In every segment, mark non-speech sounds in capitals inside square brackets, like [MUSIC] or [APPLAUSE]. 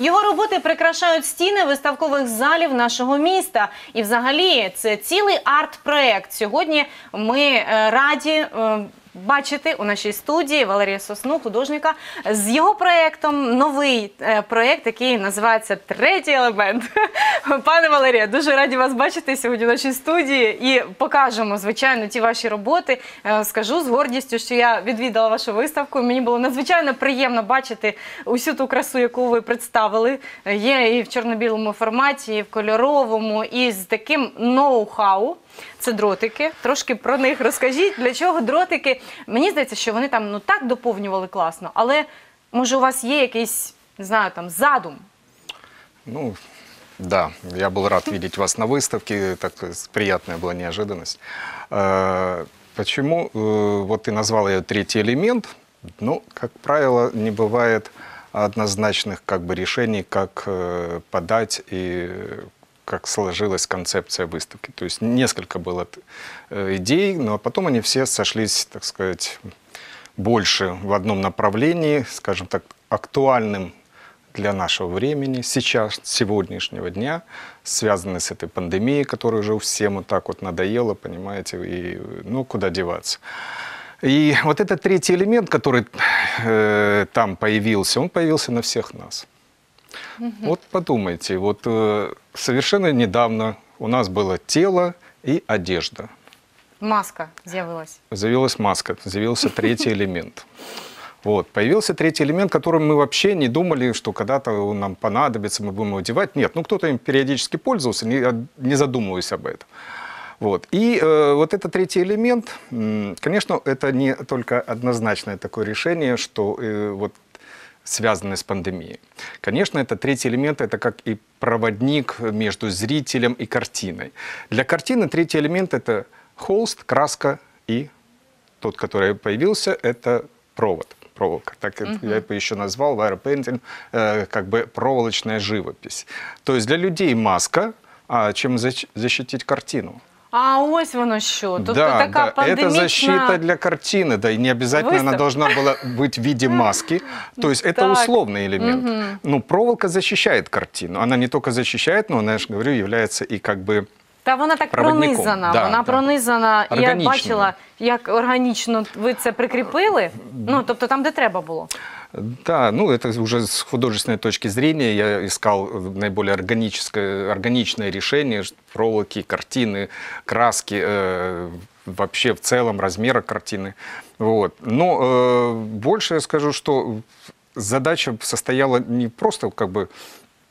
Його роботи прикрашають стіни виставкових залів нашого міста. І взагалі це цілий арт-проект. Сьогодні ми е, раді. Бачити у нашій студії Валерія Сосну, художника, з його проєктом, новий е, проєкт, який називається Третій елемент. [LAUGHS] Пане Валерія, дуже раді вас бачити сьогодні в нашій студії і покажемо, звичайно, ті ваші роботи. Е, Скажу з гордістю, що я відвідала вашу виставку. Мені було надзвичайно приємно бачити усю ту красу, яку ви представили. Е, Є і в чорно-білому форматі, і в кольоровому, і з таким ноу-хау. Це дротики. Трошки про них розкажіть. Для чого дротики? Мені здається, що вони там ну так доповнювали класно, але може у вас є якийсь, не знаю, там задум. Ну, да, я был рад видеть вас на выставке, так э, приятная была неожиданность. Э, Почему э, вот ты назвал ее третий элемент? Ну, как правило, не бывает однозначных как бы решений, как э, подать и э, как сложилась концепция выставки. То есть несколько было э, идей, но потом они все сошлись, так сказать, больше в одном направлении, скажем так, актуальным для нашего времени, сейчас, сегодняшнего дня, связанный с этой пандемией, которая уже всем вот так вот надоела, понимаете, и ну куда деваться. И вот этот третий элемент, который э, там появился, он появился на всех нас. Вот подумайте, вот э, совершенно недавно у нас было тело и одежда. Маска з'явилась. Заявилась маска, заявился третий [LAUGHS] элемент. Вот. Появился третий элемент, которым мы вообще не думали, что когда-то он нам понадобится, мы будем его одевать. Нет, ну кто-то им периодически пользовался, не, не задумываясь об этом. Вот. И э, вот этот третий элемент, конечно, это не только однозначное такое решение, что э, вот связанное с пандемией. Конечно, это третий элемент, это как и проводник между зрителем и картиной. Для картины третий элемент – это холст, краска и тот, который появился, это провод, проволока. Так это я бы еще назвал вайропейнтинг, э, как бы проволочная живопись. То есть для людей маска, а чем защ- защитить картину? А ось воно що. Тобто да, така да, пандемічна... это защита для картины, да, и не обязательно она Выставка. должна была быть в виде маски. То есть это Так. условный элемент. Ну, проволока защищает картину. Она не только защищает, но она, я же говорю, является и как бы Та вона так Проводником. пронизана. Да, вона да. пронизана. І я Органічно. бачила, як органічно ви це прикріпили. Ну, тобто там, де треба було. Да, ну это уже с художественной точки зрения я искал наиболее органическое, органичное решение проволоки, картины, краски, э, вообще в целом размера картины. Вот. Но э, больше я скажу, что задача состояла не просто как бы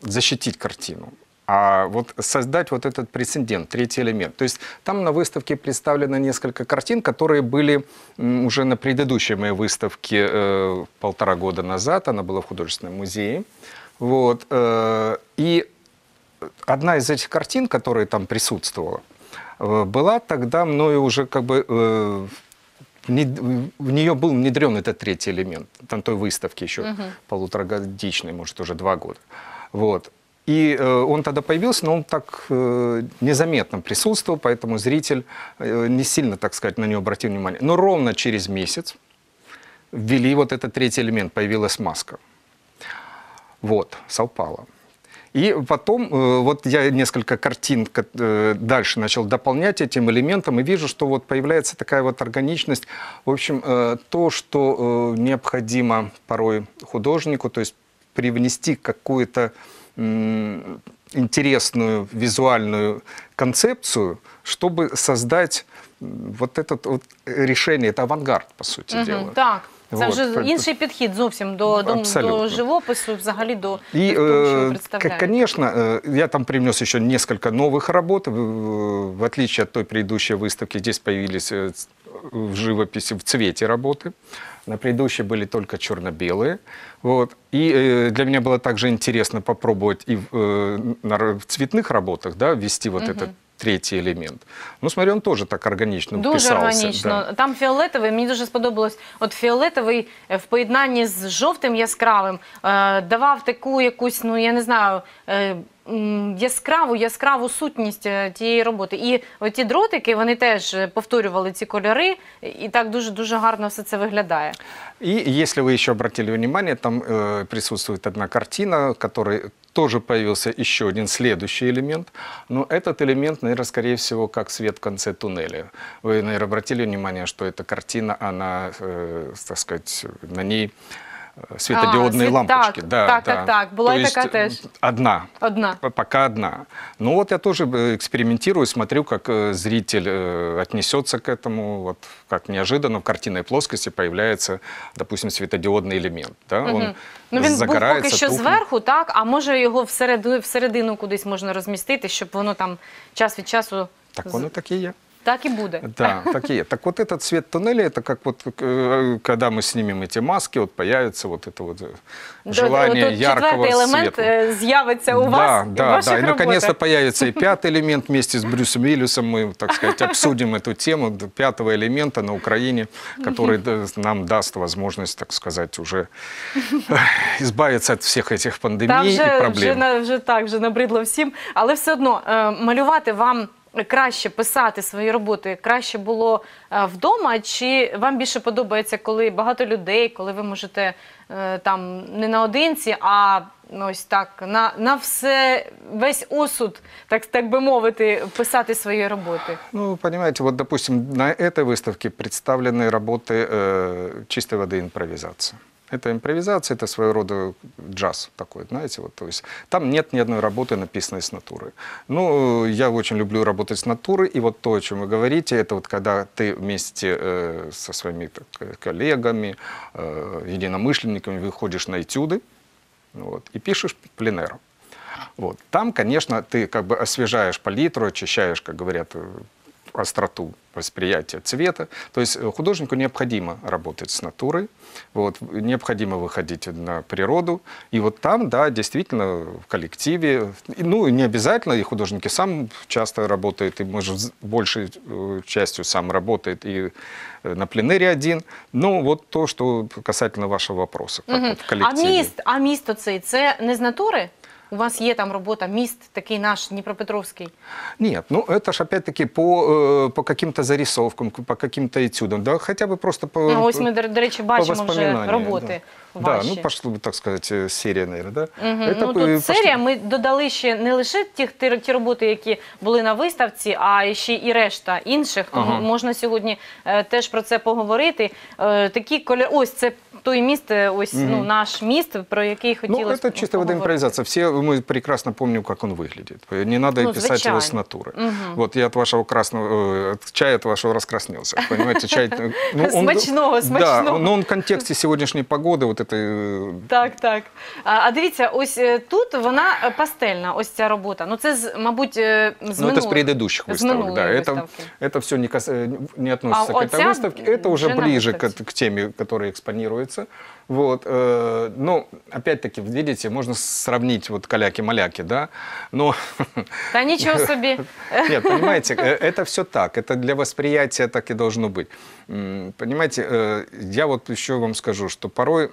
защитить картину, а вот создать вот этот прецедент, третий элемент. То есть там на выставке представлено несколько картин, которые были уже на предыдущей моей выставке э, полтора года назад, она была в художественном музее. Вот, э, и одна из этих картин, которая там присутствовала, э, была тогда мною уже как бы э, в нее был внедрен этот третий элемент, там той выставки еще полуторагодичной, может, уже два года. Вот. И э, он тогда появился, но он так э, незаметно присутствовал, поэтому зритель э, не сильно, так сказать, на него обратил внимание. Но ровно через месяц ввели вот этот третий элемент, появилась маска. Вот, совпало. И потом вот я несколько картин дальше начал дополнять этим элементом и вижу, что вот появляется такая вот органичность. В общем, то, что необходимо порой художнику, то есть привнести какую-то интересную визуальную концепцию, чтобы создать вот это вот решение, это авангард, по сути Мгм, дела. Так. Це Вот, вже пр- інший підхід зовсім до, до, Абсолютно. до живопису, взагалі до, И, до того, що ви э, к- представляєте. конечно, э, я там привнес еще несколько новых работ. В в отличие от той предыдущей выставки, здесь появились э, ц- в живописи в цвете работы. На предыдущей были только черно-белые. Вот. И э, для меня было также интересно попробовать и в, э, на р- в цветных работах да, ввести вот этот третий элемент. Ну, смотри, он тоже так органично Дуже вписался. органічно. да. Там фіолетовий, мені дуже сподобалось. От фіолетовий е, в поєднанні з жовтим яскравим е, давав таку якусь, ну я не знаю. Е, м, Яскраву, яскраву сутність е, тієї роботи. І оті дротики вони теж е, повторювали ці кольори, і так дуже дуже гарно все це виглядає. И если вы еще обратили внимание, там э, присутствует одна картина, в которой тоже появился еще один следующий элемент. Но этот элемент, наверное, скорее всего, как свет в конце туннеля. Вы, наверное, обратили внимание, что эта картина, она, э, так сказать, на ней светодиодные свет- лампочки. так, так, так, так. Была То и есть, такая э, тоже. Одна. Одна. П- Пока одна. Ну вот я тоже э, экспериментирую, смотрю, как э, зритель э, отнесется к этому. Вот как неожиданно в картинной плоскости появляется, допустим, светодиодный элемент. Да? Он Ну він був загорается, поки що тухнет. зверху, так, а може його всереду, всередину кудись можна розмістити, щоб воно там час від часу Так з- воно так и есть. так і буде. Да, так и есть. Так вот этот цвет туннеля, это как вот, э, когда мы снимем эти маски, вот появится вот это вот э, До- желание тут яркого четвертий елемент света. е, з'явиться у вас да, і в да, ваших да. И наконец-то роботах. появится и пятый [LAUGHS] элемент вместе с Брюсом Уиллисом. Мы, так сказать, обсудим эту тему д- пятого элемента на Украине, который да, нам даст возможность, так сказать, уже э, избавиться от всех этих Та пандемий вже, и вже, проблем. на- вже так, вже набридло всім. Але все одно е, малювати вам краще писати свої роботи краще було е, вдома, чи вам більше подобається, коли багато людей, коли ви можете е, там не наодинці, а ну, ось так на, на все весь осуд, так, так би мовити, писати свої роботи. Ну, понимаете, вот, допустим, на этой выставке представлены работы э, чистой воды импровизации. Это импровизация, это своего рода джаз такой, знаете, вот, то есть там нет ни одной работы, написанной с натуры. Ну, я очень люблю работать с натурой, и вот то, о чем вы говорите, это вот когда ты вместе э, со своими так, э, коллегами, э, единомышленниками выходишь на этюды, вот, и пишешь пленером. Вот. Там, конечно, ты как бы освежаешь палитру, очищаешь, как говорят, э, остроту восприятия цвета. То есть э, художнику необходимо работать с натурой, вот, необходимо выходить на природу. И вот там, да, действительно, в коллективе, ну, не обязательно, и художник и сам часто работает, и, может, большей э, частью сам работает и э, на пленере один. Ну, вот то, что касательно вашего вопроса, как вот в А коллективе. міст, а місто цей це не з натури? У вас є там робота, міст такий наш Дніпропетровський. Нет, ну это ж опять-таки по, э, по каким-то зарисовкам, по каким-то этюдам, да, хотя бы просто по, Ну, ось ми, до, до речі, по бачимо вже воспоминаниям, роботи Да. ваші. да, ну пошла бы, так сказать, э, серия, наверное, да? Мгм. Это ну, бы тут пошло- серія. Ми додали ще не лише ті, ті, ті роботи, які були на виставці, а ще і решта інших. Тому Ага. можна сьогодні е, теж про це поговорити. Е, такі кольори, ось це той міст, е, ось ну наш міст, про який Ну, хотілося это чисто вода импровизация. Все мы прекрасно помним, как он выглядит. Не надо Ну, писать его с звичайно. натуры. Вот я от вашего красного, э, от чая от вашего раскраснелся. Понимаете, чай... э, ну, он- Смачного, Да, смачного. но он в контексте сегодняшней погоды, вот этой... э, Так, так. А, а дивіться, ось е, тут вона е, пастельна, ось ця робота. Ну це з, мабуть, е, з Ну, это с минулих- предыдущих з выставок, минулої да. Это, виставки. это все не, кас... э, не относится А к вот этой вся выставке. Это уже уже на ближе к, выставке. к теме, которая экспонируется. Вот. э, ну, опять-таки, видите, можно сравнить вот каляки-маляки, да. Но Та нічого собі. нет, понимаете, э, это все так. Это для восприятия так и должно быть. Понимаете, э, я вот еще вам скажу, что порой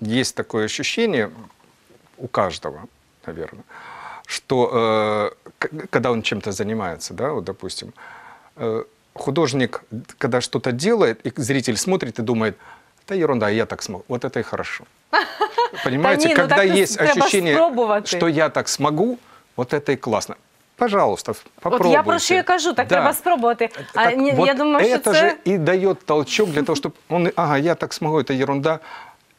есть такое ощущение у каждого, наверное, что э, когда он чем-то занимается, да, вот допустим, э, художник, когда что-то делает, и зритель смотрит и думает, да ерунда, я так смогу. Вот это и хорошо. [LAUGHS] Понимаете, не, ну когда есть ощущение, что я так смогу, вот это и классно. Пожалуйста, попробуйте. От я про що і кажу, так Да. треба спробувати. А Так вот я думаю, що это це же и дает толчок для того, чтобы он, ага, я так смогу, это ерунда.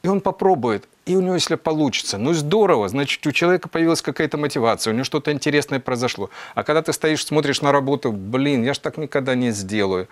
И он попробует. И у него, если получится, ну здорово, значит, у человека появилась какая-то мотивация, у него что-то интересное произошло. А когда ты стоишь, смотришь на работу, блин, я ж так никогда не сделаю.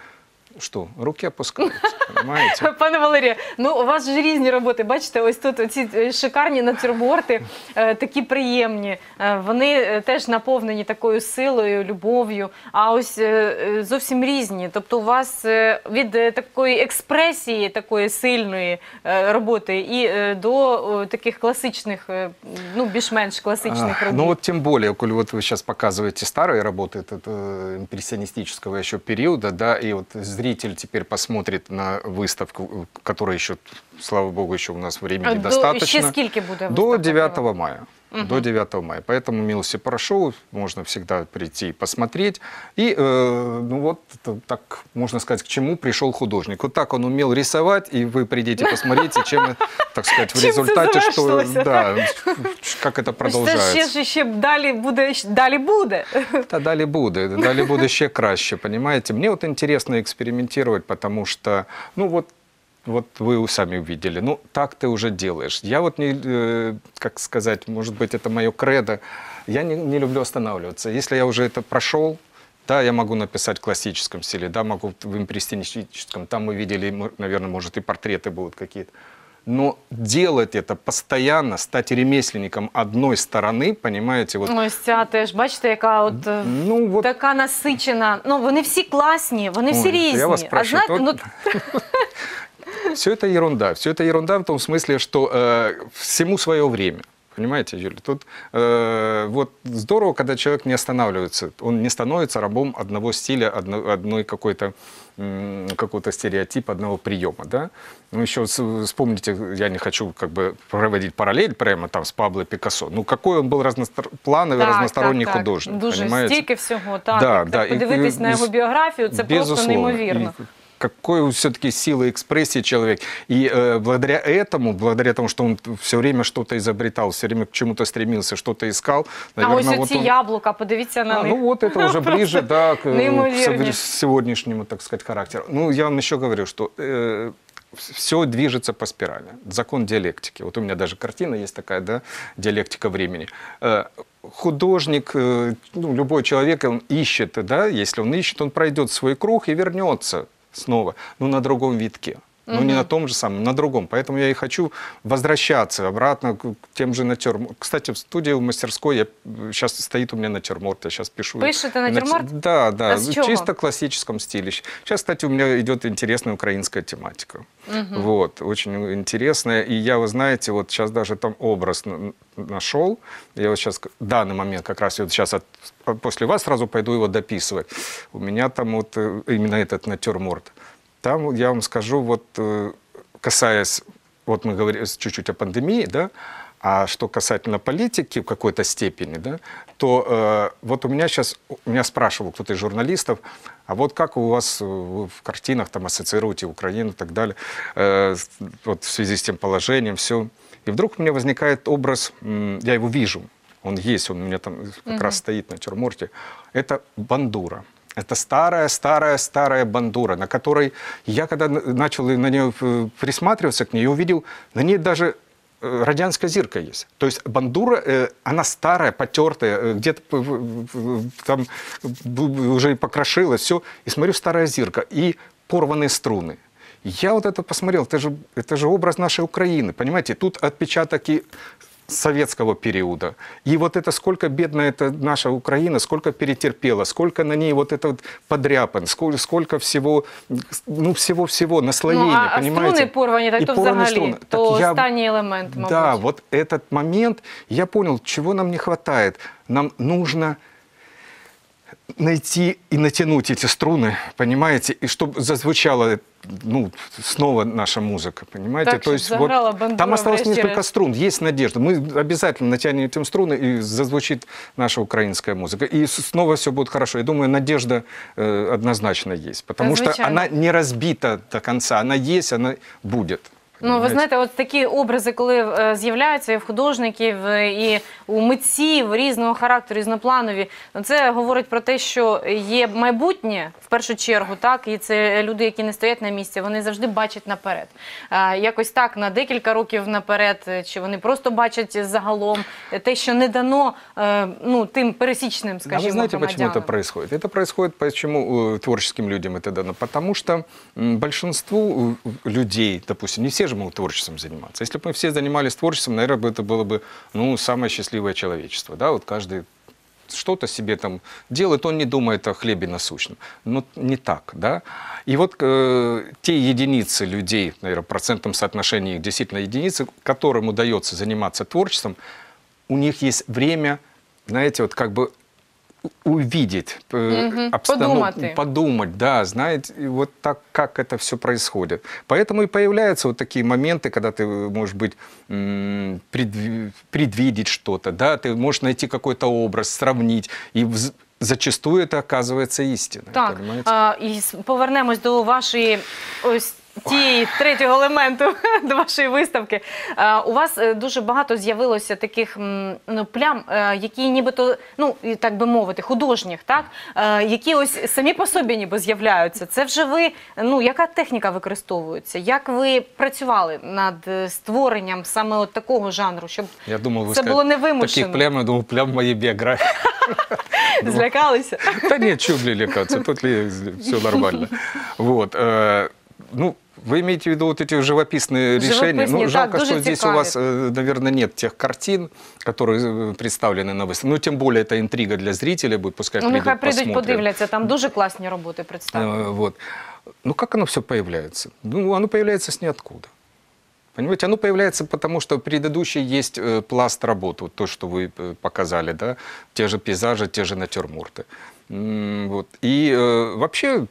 что, руки опускаются, понимаете? [LAUGHS] Пане Валерію, ну у вас ж різні роботи. Бачите, ось тут ці е, шикарні натюрморти, е, такі приємні. Е, Вони е, теж наповнені такою силою, любов'ю. А ось е, е, зовсім різні. Тобто, у вас е, від е, такої експресії, такої сильної е, роботи, і е, до о, таких класичних, е, ну більш-менш класичних А, робіт. Ну вот тем более, коль вот вы сейчас показываете старые работы это, э, импрессионистического еще периода, да, и вот зритель теперь посмотрит на выставку, которая еще, слава богу, еще у нас времени Е, до, достаточно. ще скільки буде До виставка 9 тривати? мая. До 9 мая. Поэтому милости прошу, можно всегда прийти и посмотреть. И, э, ну вот, это так можно сказать, к чему пришел художник. Вот так он умел рисовать, и вы придите, посмотрите, чем, так сказать, в Чем це [LAUGHS] результате, что, завершилося, да, [LAUGHS] как это Це продолжается. ще, ще, ще далі буде, далі буде. Та далі буде, далі буде ще краще, понимаете? Мне вот интересно экспериментировать, потому что, ну вот, вот вы сами увидели, ну так ты уже делаешь. Я вот не, э, как сказать, может быть, это мое кредо, я не, не люблю останавливаться. Если я уже это прошел, да, я могу написать в классическом стиле, да, могу в импрессионистическом, там мы видели, наверное, может, и портреты будут какие-то. Но делать это постоянно, стать ремесленником одной стороны, понимаете, вот Ось ця теж, бачите, яка от е, Ну, вот- така насичена. Ну вони всі класні, вони всі Ой, різні. я вас а прошу, знаєте, тут- ну [LAUGHS] [LAUGHS] Все это ерунда. Все это ерунда в том смысле, что э, всему свое время. Понимаете, Юля? Тут э, вот здорово, когда человек не останавливается. Он не становится рабом одного стиля, одно- одной какой-то м, какого-то стереотипа, одного приема, да? Ну, еще с- вспомните, я не хочу как бы проводить параллель прямо там с Пабло Пикассо. Ну, какой он был разноплановый, разносторонний художник, Дуже понимаете? стільки всього. Так, Да, як да, так и- подивитись и- на його без- біографію, це просто Безусловно. неймовірно. И какой все-таки силы экспрессии человек. И э, благодаря этому, благодаря тому, что он все время что-то изобретал, все время к чему-то стремился, что-то искал, А наверное, ось вот оці он... яблука, подивіться на А, них. ну вот это уже [LAUGHS] ближе, да, к э, совре- сегодняшнему, так сказать, характеру. Ну, я вам еще говорю, что все движется по спирали. Закон диалектики. Вот у меня даже картина есть такая, да, диалектика времени. Э, Художник, э, ну, любой человек, он ищет, да, если он ищет, он пройдет свой круг и вернется снова, но на другом витке. Ну, не на том же самом, на другом. Поэтому я и хочу возвращаться обратно к тем же натюрмортам. Кстати, в студии, в мастерской, я, сейчас стоит у меня натюрморт, я сейчас пишу. Пишете натюрморт? нати- Да, да, А с в чисто классическом стиле. Сейчас, кстати, у меня идет интересная украинская тематика. Вот, очень интересная. И я, вы знаете, вот сейчас даже там образ нашел. Я вот сейчас, в данный момент, как раз вот сейчас от- после вас сразу пойду его дописывать. У меня там вот э, именно этот натюрморт. Там, я вам скажу, вот э, касаясь, вот мы говорили с- чуть-чуть о пандемии, да, а что касательно политики в какой-то степени, да, то э, вот у меня сейчас, меня спрашивал кто-то из журналистов, а вот как у вас э, вы в картинах там ассоциируете Украину и так далее, э, вот в связи с тем положением, все. И вдруг у меня возникает образ, я его вижу, он есть, он у меня там как раз стоит на тюрморте, это бандура. Это старая-старая-старая бандура, на которой я, когда начал на нее э, присматриваться к ней, увидел, на ней даже э, радянская зирка есть. То есть бандура, э, она старая, потертая, где-то там уже покрошилась, все. И смотрю, старая зирка и порванные струны. Я вот это посмотрел, это же, это же образ нашей Украины, понимаете? Тут отпечаток и советского периода. И вот это сколько бедная это наша Украина, сколько перетерпела, сколько на ней вот это вот подряпан, сколько, сколько всего, ну всего-всего, наслоения, Ну, а, а понимаете? струни порвані, так И то порвані взагалі, струни. то Так я- останній елемент, мабуть. Да, вот этот момент, я понял, чего нам не хватает. Нам нужно найти и натянуть эти струны, понимаете, и чтобы зазвучала ну, снова наша музыка, понимаете? Так, чтоб заграла бандура там осталось несколько решт. струн, есть надежда. Мы обязательно натянем этим струны, и зазвучит наша украинская музыка. И снова все будет хорошо. Я думаю, надежда э, однозначно есть, потому что Звичайно. она не разбита до конца, она есть, она будет. Ну, ви понимаете? знаєте, от такі образи, коли е, з'являються і в художників, е, і у митців різного характеру, різнопланові, ну, це говорить про те, що є майбутнє в першу чергу, так і це люди, які не стоять на місці, вони завжди бачать наперед. Е, Якось так на декілька років наперед, е, чи вони просто бачать загалом е, те, що не дано е, ну тим пересічним, А скажімо, вы знаете, почему это громадянам. происходит? Это происходит почему э, творческим людям это дано? Потому что м, большинству э, людей, допустим, не все Же могут творчеством заниматься. Если бы мы все занимались творчеством, наверное, это было бы ну, самое счастливое человечество. Да? Вот каждый что-то себе там делает, он не думает о хлебе насущном. Но не так, да? И вот э, те единицы людей, наверное, в процентном соотношении их действительно единицы, которым удается заниматься творчеством, у них есть время, знаете, вот как бы увидеть, э, Мгм, обстанов- подумать. подумать, да, знаете, и вот так, как это все происходит. Поэтому и появляются вот такие моменты, когда ты, э, можешь быть, м, предви- предвидеть что-то, да, ты можешь найти какой-то образ, сравнить, и вз- зачастую это оказывается истиной, Так, понимаете? а, і повернемось до вашої ось тієї третього елементу [LAUGHS] до вашої виставки. У вас е, дуже багато з'явилося таких ну, плям, е, які нібито, ну так би мовити, художніх, так Е, які ось самі по собі ніби з'являються. Це вже ви. Ну яка техніка використовується? Як ви працювали над е, створенням саме от такого жанру, щоб Я думал, вы це було скажете, невимушено? таких плям, я думал, плям моей биографии. [LAUGHS] Злякалися? Да нет, чего лякаться, тут все нормально. [LAUGHS] Вот. Ну, вы имеете в виду вот эти живописные решения? Живописные, Ну, так, жалко, дуже что здесь у вас, э, наверное, нет тех картин, которые э, представлены на выставке. Ну, тем более, это интрига для зрителей будет, пускай Ну, нехай придут, прийдуть, посмотрят. подивляться. Там дуже класні роботи представлені. Э, Вот. Ну, как оно все появляется? Ну, оно появляется с ниоткуда. Понимаете, оно появляется потому, что предыдущий есть пласт работы, вот то, что вы показали, да, те же пейзажи, те же натюрморты. Вот. И э, вообще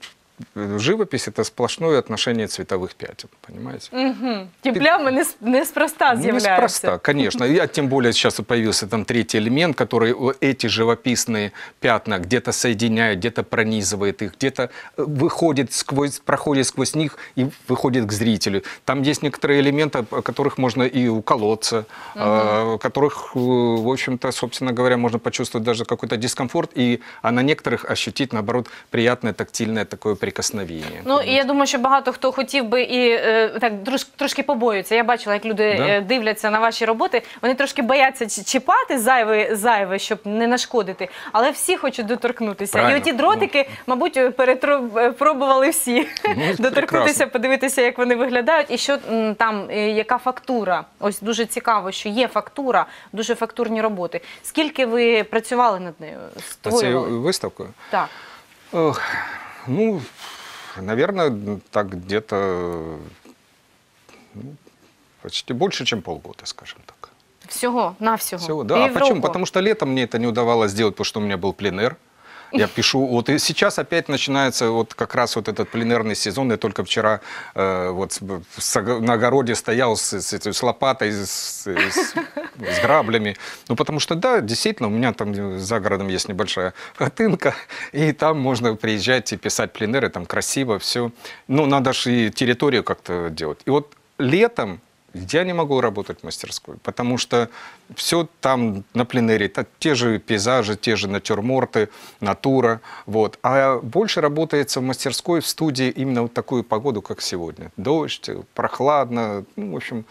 живопись – это сплошное отношение цветовых пятен, понимаете? Угу. Ті плями не, неспроста Ну, з'являються. Неспроста, конечно. Я тем более сейчас появился там третий элемент, который эти живописные пятна где-то соединяет, где-то пронизывает их, где-то э, выходит сквозь, проходит сквозь них и выходит к зрителю. Там есть некоторые элементы, о которых можно и уколоться, э, которых, э, в общем-то, собственно говоря, можно почувствовать даже какой-то дискомфорт, и, а на некоторых ощутить, наоборот, приятное тактильное такое прикосновение. Ну і я думаю, що багато хто хотів би і е, так трош, трошки побоюється. Я бачила, як люди Да. е, дивляться на ваші роботи. Вони трошки бояться чіпати зайве, зайве, щоб не нашкодити. Але всі хочуть доторкнутися. Правильно. І оті дротики, мабуть, перепробували всі [LAUGHS] доторкнутися, прекрасно. подивитися, як вони виглядають, і що там, е, яка фактура. Ось дуже цікаво, що є фактура, дуже фактурні роботи. Скільки ви працювали над нею? Створювали? виставку? Так. Ох, ну, наверное, так где-то ну, почти больше, чем полгода, скажем так. Всього, навсього. Всего, да. А почему? Потому что летом мне это не удавалось сделать, потому что у меня был пленер. Я пишу, вот и сейчас опять начинается вот как раз вот этот пленерный сезон. Я только вчера э, вот с- на огороде стоял с, с, с лопатой, с, с- с граблями. Ну, потому что, да, действительно, у меня там за городом есть небольшая хатынка, и там можно приезжать и писать пленеры, там красиво все. Ну, надо же и территорию как-то делать. И вот летом я не могу работать в мастерской, потому что все там на пленэре, те же пейзажи, те же натюрморты, натура, вот. А больше работается в мастерской, в студии именно вот такую погоду, как сегодня. Дождь, прохладно, ну, в общем,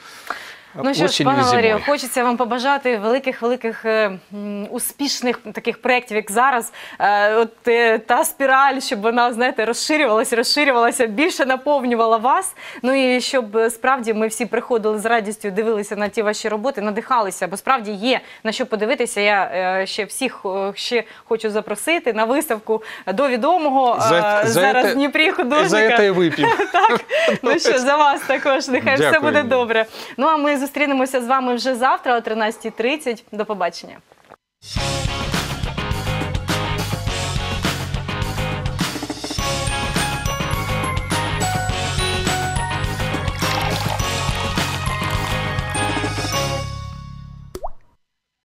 Ну що ж, пане Валерію, хочеться вам побажати великих, великих е, м, успішних таких проєктів, як зараз. Е, От е, та спіраль, щоб вона, знаєте, розширювалася, розширювалася, більше наповнювала вас. Ну і щоб е, справді ми всі приходили з радістю, дивилися на ті ваші роботи, надихалися, бо справді є на що подивитися. Я е, ще всіх е, ще хочу запросити на виставку до відомого За- е, за зараз це- в Дніпрі художника. За и выпьем. Так, ну що, за вас також. Нехай все Дякую. буде добре. Ну а ми зустрінемося з вами вже завтра о 13.30. До побачення.